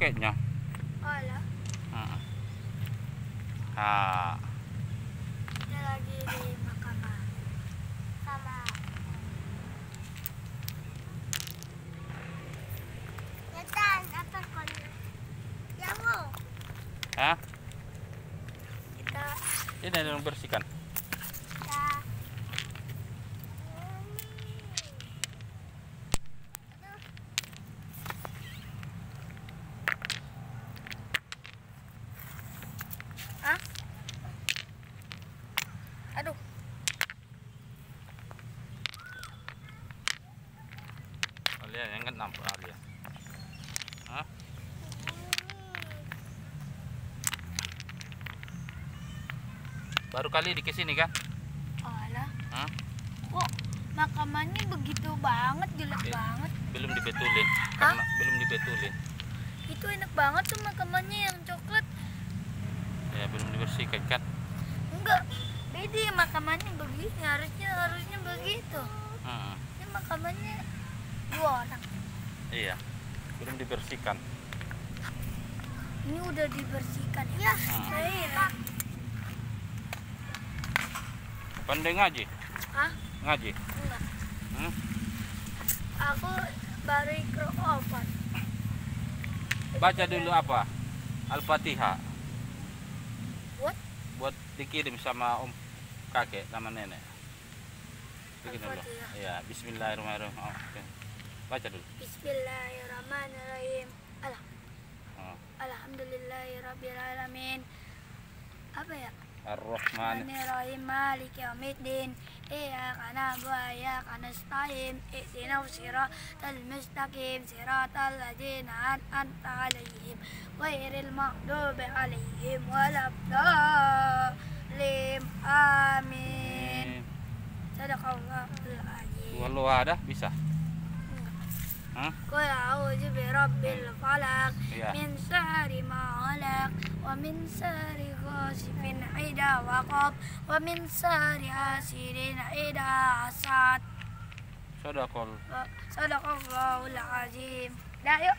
pakainya. Wala. Hmm. Ah, Dia lagi di mahkamah. Sama. Yatan, apa kon? Yawo. Hah? Kita, Ini yang bersihkan. kita. Hah? Aduh. Alia, yang kan nampak Alia. Hah? Baru kali di ke sini kan? Alah, Hah? kok makamannya begitu banget, jelek Eh. banget. Belum dibetulin. Karena belum dibetulin. Itu enak banget tuh makamannya yang coklat. Ya, belum dibersihkan kan? Enggak, beda makamannya begini, harusnya harusnya begitu. Hmm. Ini makamannya dua orang. Iya. Belum dibersihkan. Ini udah dibersihkan ya. Hmm. Saya Pandai ngaji? Hah? Ngaji? Enggak. Hmm? Aku baru ikro opat. Baca dulu apa? Al-Fatihah. What? Buat dikirim sama om kakek sama nenek. Bikin dulu. Al-Fatihah. Iya, bismillahirrahmanirrahim. Oh, oke. Baca dulu. Bismillahirrahmanirrahim. Alah, Oh. alhamdulillahirabbil Apa ya? Ar-Rahman. Bismillahirrahmanirrahim. Malik yaumiddin. Iyyaka na'budu wa iyyaka nasta'in. Ihdinas siratal mustaqim. Siratal ladzina an'amta 'alaihim ghairil maghdubi 'alaihim waladdallin. Amin. Sadaqallahul azim. Walau ada bisa. قل أعوذ برب الفلق. من شر ما علق ومن شر غاسق إذا وقب ومن شر حاسد إذا حسد. صدق الله العظيم لا يؤ